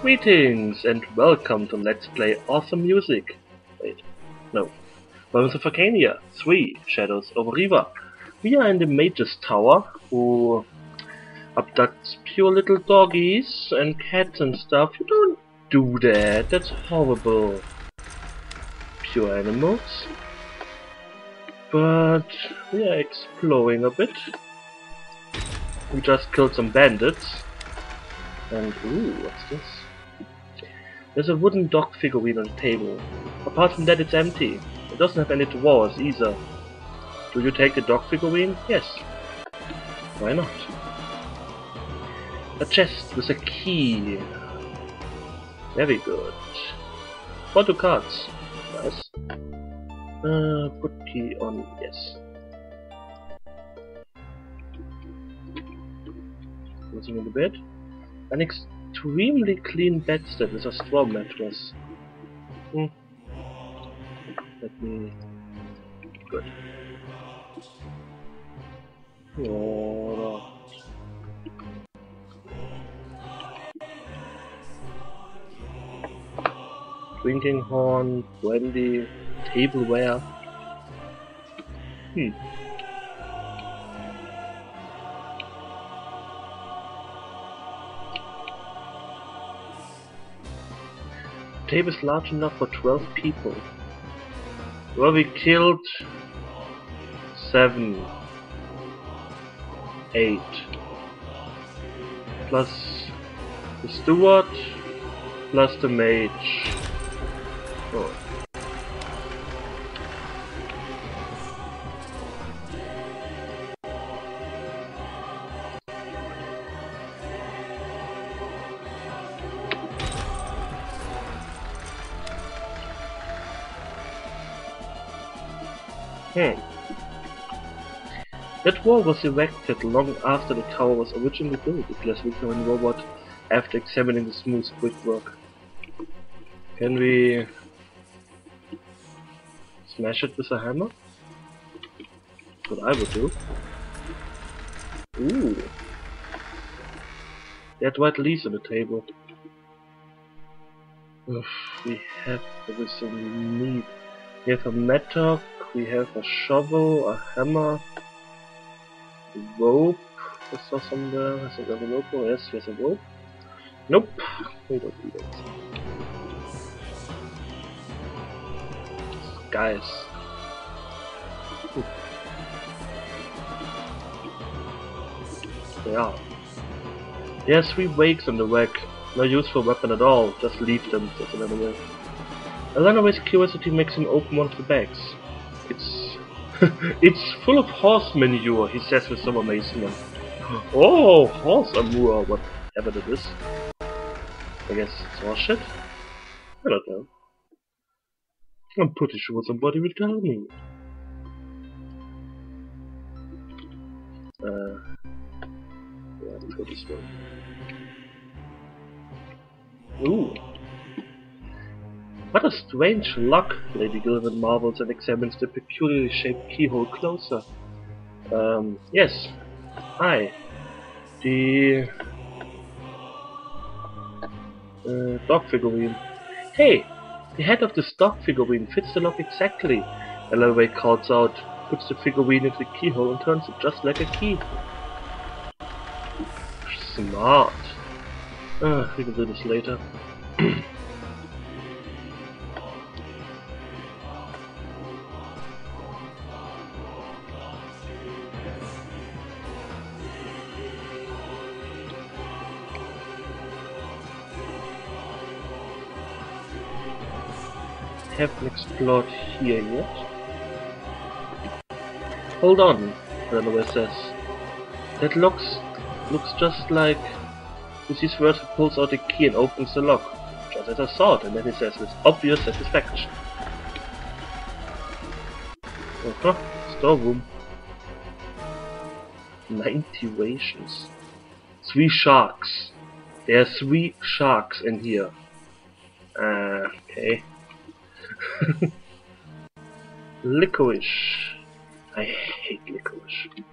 Greetings and welcome to Let's Play Awesome Music. Wait, no. Of Arkania 3 Shadows over Riva. We are in the Mage's Tower who abducts pure little doggies and cats and stuff. You don't do that, that's horrible. Pure animals. But we are exploring a bit. We just killed some bandits. And ooh, what's this? There's a wooden dog figurine on the table. Apart from that, it's empty. It doesn't have any drawers either. Do you take the dog figurine? Yes. Why not? A chest with a key. Very good. Four two cards. Nice. Uh, put key on yes. Nothing in the bed. An extremely clean bedstead with a straw mattress. Hmm. Let me... Good. Oh. Drinking horn, brandy, tableware. Hmm. Table is large enough for 12 people. Well, we killed 7, 8, plus the steward, plus the mage. Hmm. That wall was erected long after the tower was originally built, declares and robot after examining the smooth brickwork. Can we smash it with a hammer? What I would do. Ooh. That white leaves on the table. Oof, we have everything we need. We have a mattock, we have a shovel, a hammer, rope. Is there some there? I think there's a rope. Oh, yes, there's a rope. Nope, we don't need it. Guys. They are. There are three wakes on the wreck. No useful weapon at all. Just leave them, says another way. Elana's curiosity makes him open one of the bags. It's it's full of horse manure, he says with some amazement. Oh, horse manure, whatever it is. I guess it's horse shit? I don't know. I'm pretty sure somebody will tell me. Uh, yeah, let's go this way. Ooh. What a strange lock, Lady Gilvin marvels and examines the peculiarly shaped keyhole closer. Um, yes. Hi. The... Uh, dog figurine. Hey! The head of this dog figurine fits the lock exactly. Ellery calls out, puts the figurine into the keyhole and turns it just like a key. Smart. Uh, we can do this later. haven't explored here yet. Hold on, Runaway says. That looks looks just like these words he pulls out a key and opens the lock. Just as I thought, and then he says with obvious satisfaction. Uh-huh, storeroom. Ninety rations. Three sharks. There are three sharks in here. Uh, okay. licorice. I hate licorice.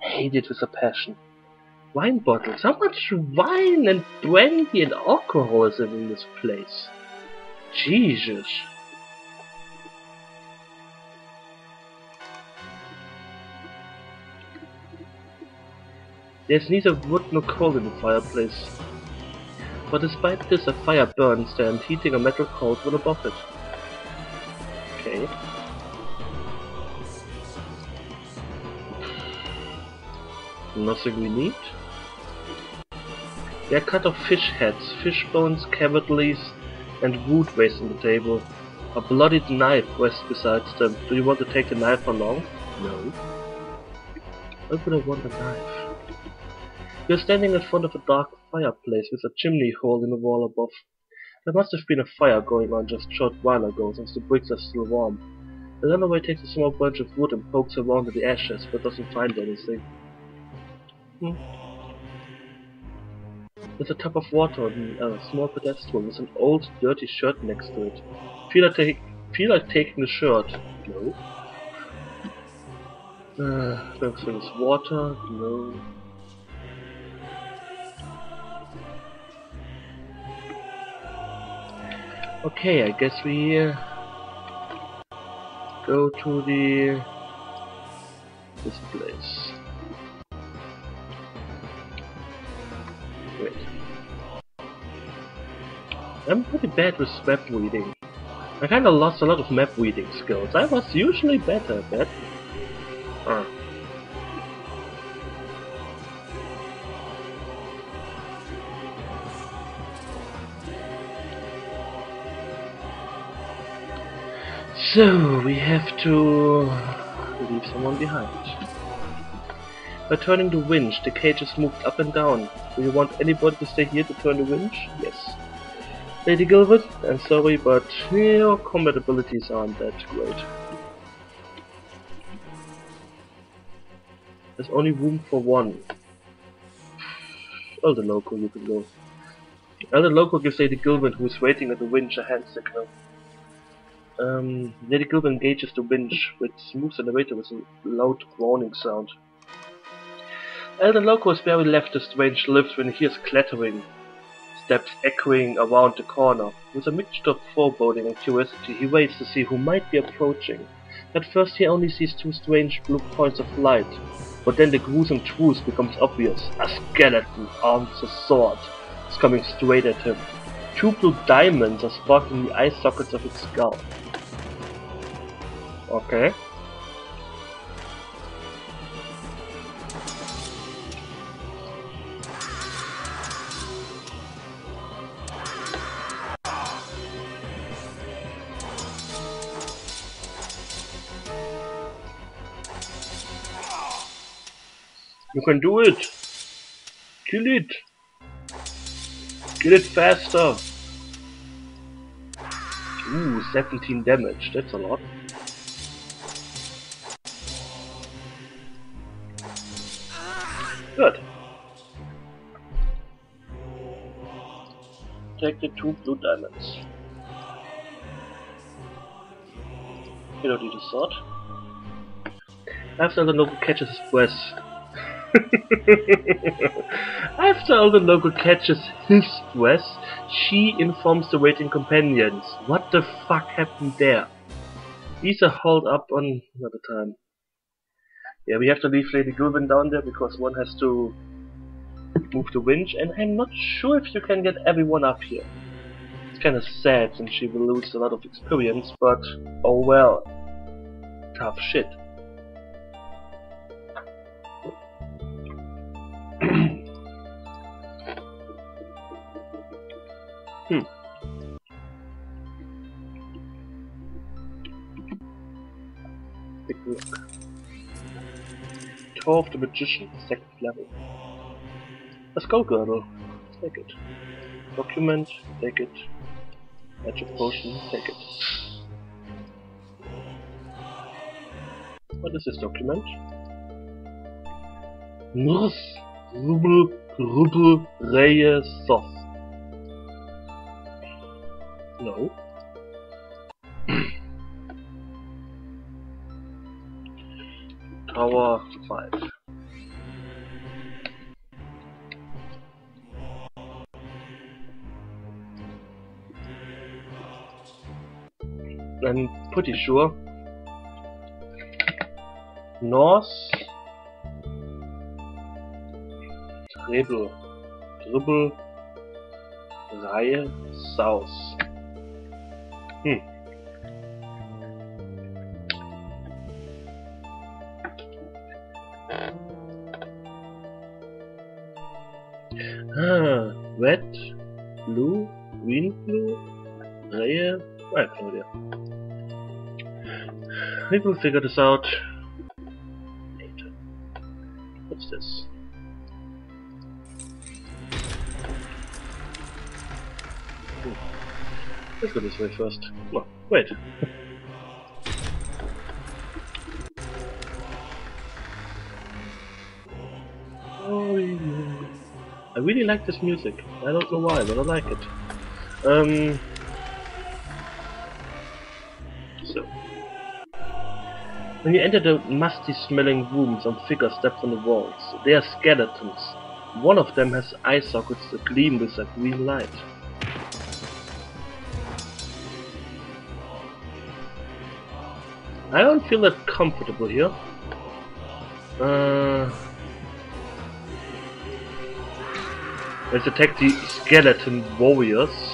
Hate it with a passion. Wine bottles. How much wine and brandy and alcohol is in this place? Jesus. There's neither wood nor coal in the fireplace. But despite this, a fire burns there and heating a metal cauldron above it. Okay. Nothing we need. Are cut off fish heads, fish bones, cavalies, and wood waste on the table. A bloodied knife rests beside them. Do you want to take the knife along? No. Why would I want a knife? You're standing in front of a dark fireplace with a chimney hole in the wall above. There must have been a fire going on just a short while ago, since the bricks are still warm. The runaway takes a small bunch of wood and pokes around in the ashes, but doesn't find anything. Hmm. There's a tub of water on a small pedestal with an old, dirty shirt next to it. Feel like, take, feel like taking the shirt? No. Uh, thanks water? No. Okay, I guess we uh, go to the this place. Wait. I'm pretty bad with map reading. I kinda lost a lot of map reading skills. I was usually better at So, we have to leave someone behind. By turning the winch, the cage is moved up and down. Do you want anybody to stay here to turn the winch? Yes. Lady Gilbert, I'm sorry, but your combat abilities aren't that great. There's only room for one. Elder Loco, you can go. Elder Loco gives Lady Gilbert, who is waiting at the winch, a hand signal. Um, Lady Gilbert engages the winch, moves the elevator with a loud groaning sound. Elder Loco is barely left the strange lift when he hears clattering, steps echoing around the corner. With a mixture of foreboding and curiosity, he waits to see who might be approaching. At first he only sees two strange blue points of light, but then the gruesome truth becomes obvious. A skeleton, armed with a sword, is coming straight at him. Two blue diamonds are sparking the eye sockets of its skull. Okay. You can do it! Kill it! Kill it faster! Ooh, 17 damage, that's a lot. Good. Take the two blue diamonds. You don't need a sword. After the local catches his breath. After all the local catches his breath, she informs the waiting companions. What the fuck happened there? Are hauled up on another time. Yeah, we have to leave Lady Gilbin down there because one has to move the winch, and I'm not sure if you can get everyone up here. It's kinda sad since she will lose a lot of experience, but oh well. Tough shit. hmm. Take a look. Tour of the Magician, second level. A skull girdle, take it. Document, take it. Magic potion, take it. What is this document? Nurs Rubel Rubel Reye Soth. No. power 5. I'm pretty sure. North. Treble Dribble. Reihe. South. We will figure this out later. What's this? Hmm. Let's go this way first. Oh, wait. I really like this music. I don't know why, but I like it. Um, When you enter the musty smelling room, some figures step on the walls. They are skeletons. One of them has eye sockets that gleam with a green light. I don't feel that comfortable here. Uh, let's attack the skeleton warriors.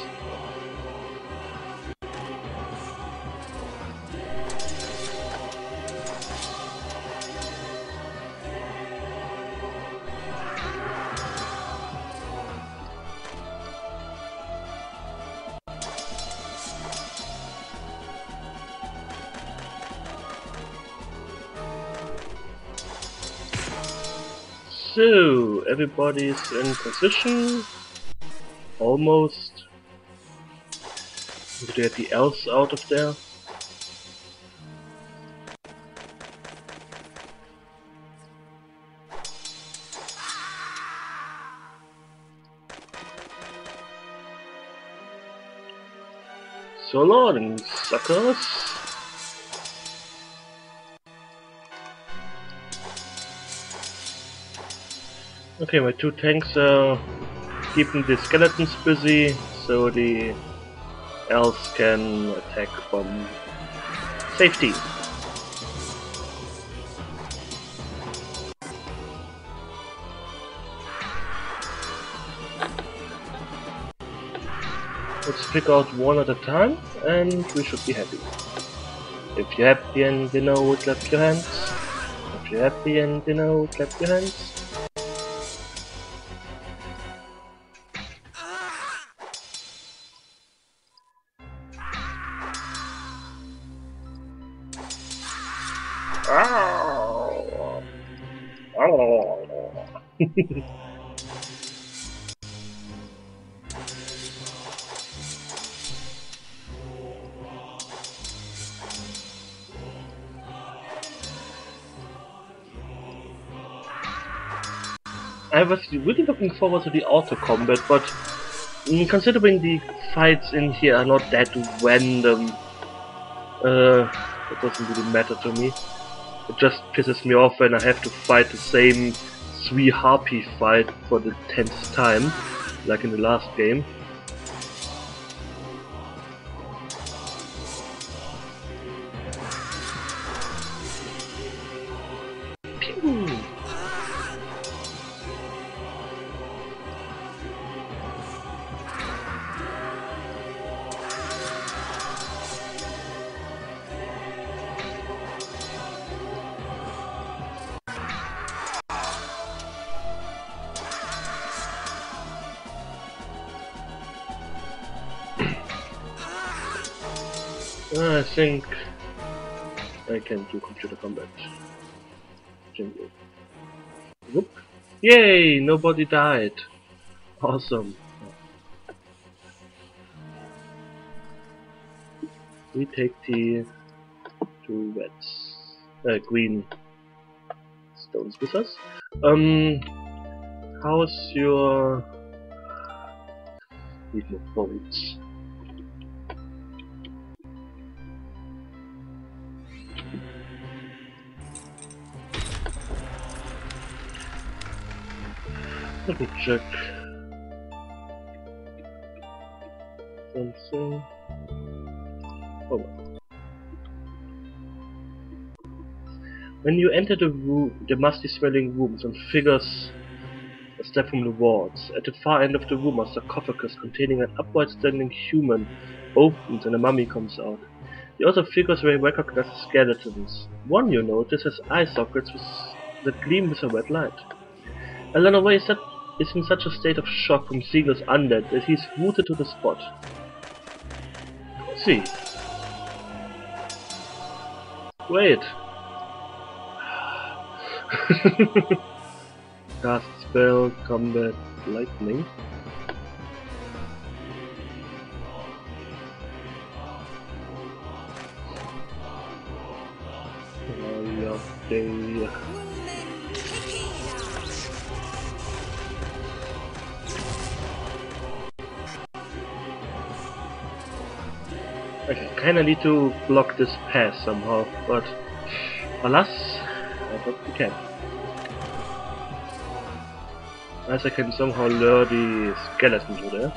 So, everybody's in position. Almost. To get the elves out of there. So long, suckers. Okay, my two tanks are keeping the skeletons busy, so the elves can attack from safety. Let's pick out one at a time, and we should be happy. If you're happy and you know, clap your hands. If you're happy and you know, clap your hands. I was really looking forward to the auto combat, but mm, considering the fights in here are not that random, uh, it doesn't really matter to me. It just pisses me off when I have to fight the same three harpy fight for the tenth time, like in the last game. Think I can do computer combat. Whoop. Yay! Nobody died. Awesome. We take the two reds, uh, green stones with us. Um, how's your need more? double check something. Oh. When you enter the room, the musty smelling rooms and figures a step from the walls At the far end of the room a sarcophagus containing an upright standing human opens and a mummy comes out. The other figures were recognized the skeletons. One you notice has eye sockets that gleam with a red light. Elena Way said is in such a state of shock from this undead that he is rooted to the spot. See. Wait. Cast spell, combat, lightning. day. I need to block this pass somehow, but alas, I hope we can. As I can somehow lure the skeleton to there.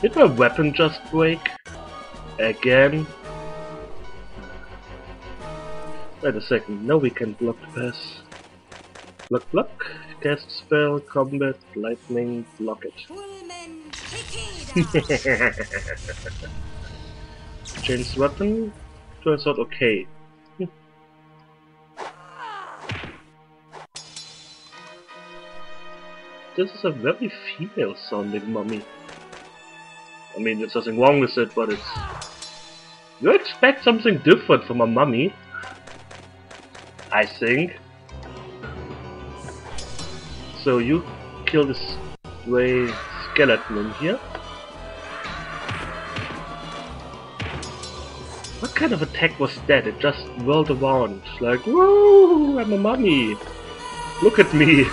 Did my weapon just break? Again? Wait a second, now we can block the pass. Block, block, cast spell, combat, lightning, block it. Change weapon, turns out okay. this is a very female sounding mummy. I mean, there's nothing wrong with it, but it's... You expect something different from a mummy. I think. So you kill this stray skeleton in here. Kind of attack was that? It just whirled around, like, whoa, I'm a mummy. Look at me,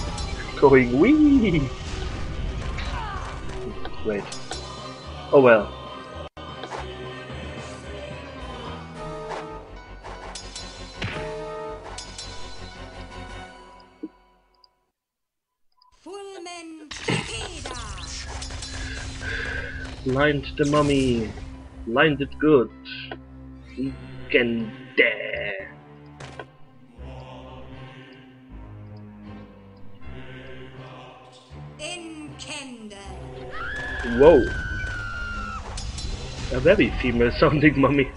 going wee. Wait. Oh well. Lined the mummy. Lined it good. We can dare. Whoa. A very female sounding mummy.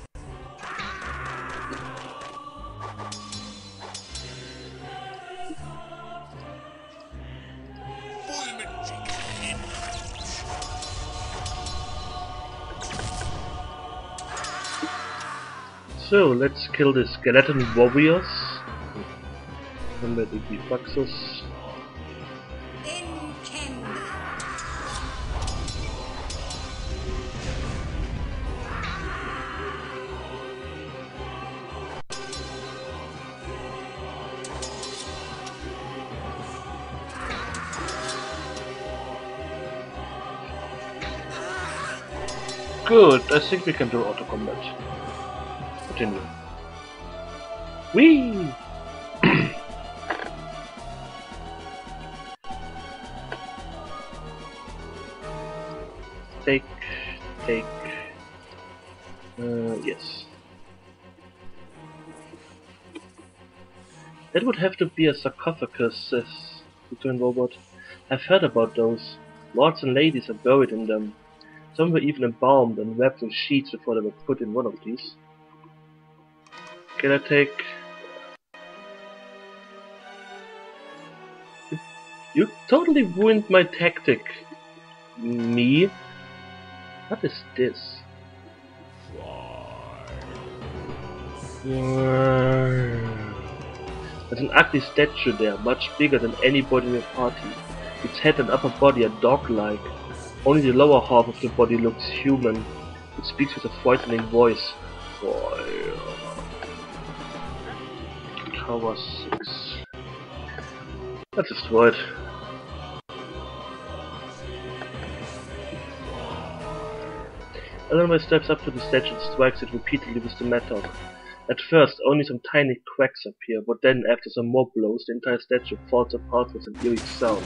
Let's kill the skeleton warriors. Remember the Buxus. Good, I think we can do auto combat continue. Whee! take, take, uh, yes. That would have to be a sarcophagus, says the twin robot. I've heard about those. Lords and ladies are buried in them. Some were even embalmed and wrapped in sheets before they were put in one of these. I take... You totally ruined my tactic. Me? What is this? There's an ugly statue there, much bigger than anybody in the party. Its head and upper body are dog-like. Only the lower half of the body looks human. It speaks with a frightening voice. Tower 6. That's destroyed. Eleanor steps up to the stage and strikes it repeatedly with the metal. At first, only some tiny cracks appear, but then, after some more blows, the entire statue falls apart with an eerie sound.